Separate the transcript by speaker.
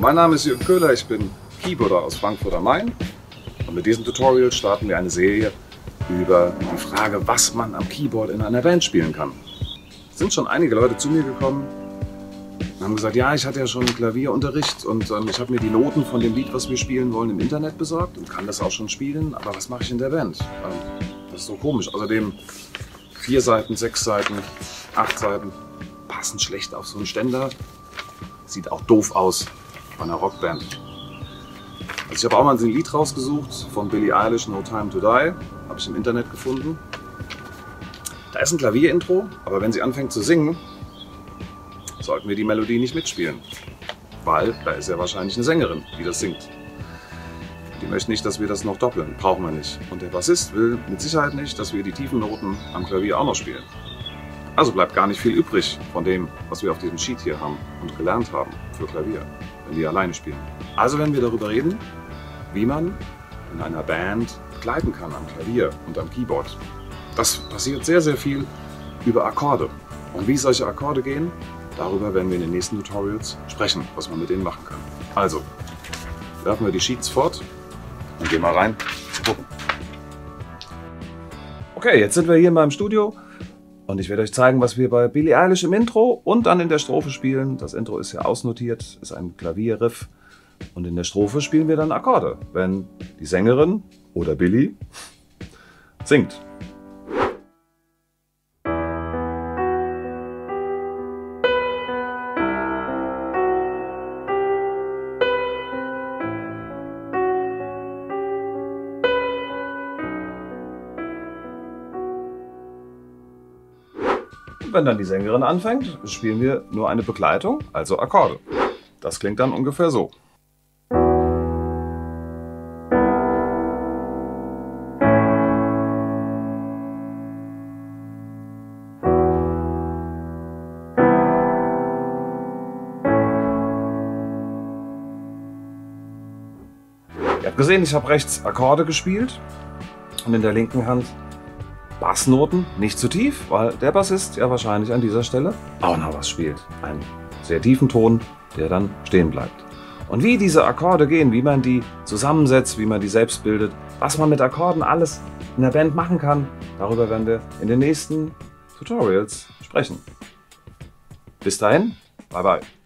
Speaker 1: mein Name ist Jürgen Köhler, ich bin Keyboarder aus Frankfurt am Main und mit diesem Tutorial starten wir eine Serie über die Frage, was man am Keyboard in einer Band spielen kann. Es sind schon einige Leute zu mir gekommen und haben gesagt, ja, ich hatte ja schon Klavierunterricht und ähm, ich habe mir die Noten von dem Lied, was wir spielen wollen, im Internet besorgt und kann das auch schon spielen, aber was mache ich in der Band? Ähm, das ist so komisch. Außerdem vier Seiten, sechs Seiten, acht Seiten passen schlecht auf so einen Ständer. Sieht auch doof aus bei einer Rockband. Also ich habe auch mal ein Lied rausgesucht von Billie Eilish, No Time to Die. Habe ich im Internet gefunden. Da ist ein Klavierintro, aber wenn sie anfängt zu singen, sollten wir die Melodie nicht mitspielen. Weil da ist ja wahrscheinlich eine Sängerin, die das singt. Die möchte nicht, dass wir das noch doppeln. Brauchen wir nicht. Und der Bassist will mit Sicherheit nicht, dass wir die tiefen Noten am Klavier auch noch spielen. Also bleibt gar nicht viel übrig von dem, was wir auf diesem Sheet hier haben und gelernt haben für Klavier, wenn wir alleine spielen. Also werden wir darüber reden, wie man in einer Band begleiten kann am Klavier und am Keyboard. Das passiert sehr, sehr viel über Akkorde. Und wie solche Akkorde gehen, darüber werden wir in den nächsten Tutorials sprechen, was man mit denen machen kann. Also, werfen wir die Sheets fort und gehen mal rein gucken. Okay, jetzt sind wir hier in meinem Studio und ich werde euch zeigen, was wir bei Billie Eilish im Intro und dann in der Strophe spielen. Das Intro ist ja ausnotiert, ist ein Klavierriff. Und in der Strophe spielen wir dann Akkorde, wenn die Sängerin oder Billy singt. Wenn dann die Sängerin anfängt, spielen wir nur eine Begleitung, also Akkorde. Das klingt dann ungefähr so. Ihr habt gesehen, ich habe rechts Akkorde gespielt und in der linken Hand Bassnoten, nicht zu tief, weil der Bassist ja wahrscheinlich an dieser Stelle auch noch was spielt. Einen sehr tiefen Ton, der dann stehen bleibt. Und wie diese Akkorde gehen, wie man die zusammensetzt, wie man die selbst bildet, was man mit Akkorden alles in der Band machen kann, darüber werden wir in den nächsten Tutorials sprechen. Bis dahin, bye bye.